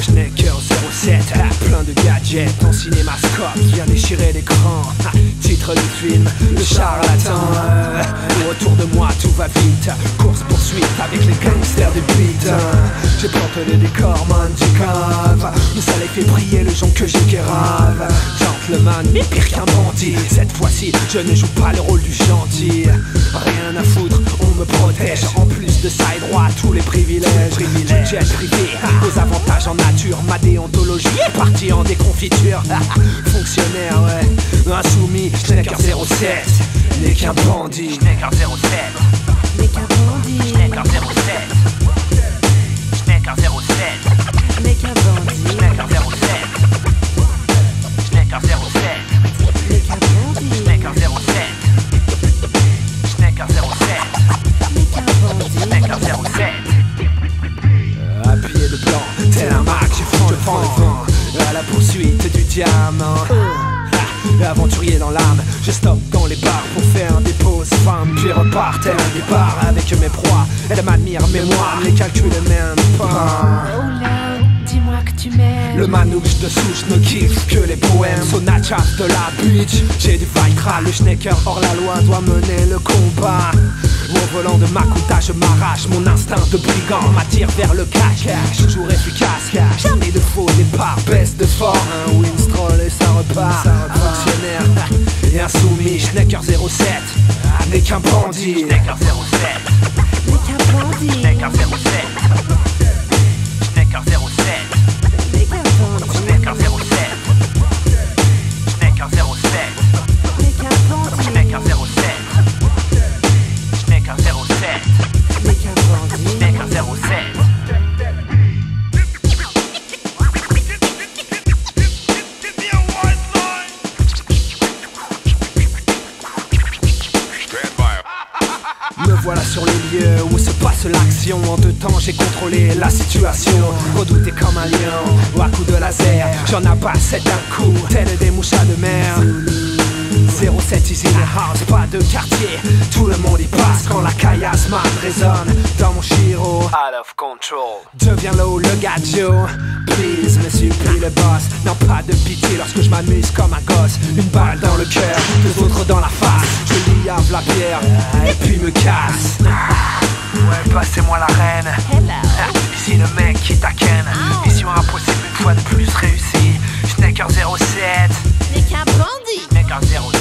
secret. Le Schnecker 07, ah, plein de gadgets, ton cinémascope vient déchirer l'écran. Ah, Titre du film, le charlatan. euh, Autour de moi tout va vite, course poursuite avec les gangsters du beat. J'ai planté les décors, man, du cave. Ça les fait briller le gens que j'ai qui. Gentleman, mais pire qu'un bandit. Cette fois-ci, je ne joue pas le rôle du gentil. Rien à tous les privilèges, privilèges. jet privé, aux avantages en nature, ma déontologie est partie en déconfiture. Fonctionnaire, ouais, insoumis, je n'ai qu'un 07, n'est qu'un bandit, je n'ai qu'un 07. Aventurier dans l'âme, je stoppe dans les bars pour faire des pauses femmes Puis repars tel un départ avec mes proies Elle m'admire mais moi, les calculs même pas. Oh là, dis-moi que tu m'aimes. le manouche de souche ne kiffe que les poèmes. Sonata de la beach J'ai du Vitra, le Schnecker hors la loi doit mener le combat Au volant de ma Makuta je m'arrache. Mon instinct de brigand m'attire vers le cash. Toujours efficace, jamais de faux départ Baisse de fort, un Winstrol et ça repart. Fonctionnaire et insoumis. Schnecker 07 n'est qu'un bandit. Schnecker 07. Me voilà sur les lieux où se passe l'action. En deux temps j'ai contrôlé la situation. Redouté comme un lion ou à coup de laser. J'en abasse d'un coup Tel des mouches à de mer 07 is in the house, pas de quartier. Tout le monde y passe quand la caillasse résonne Dans mon chiro. Out of control. Deviens là le gadjo Please, me supplie le boss. Non pas de pitié lorsque je m'amuse comme un gosse. Une balle dans le cœur, deux autres dans la face lave la pierre et puis me casse. Ouais, bah, passez-moi la reine. Ici le mec qui taquine. Ah. Mission impossible une fois de plus réussie. Je n'ai qu'un 07. N'est qu'un bandit. Je n'ai qu'un 07.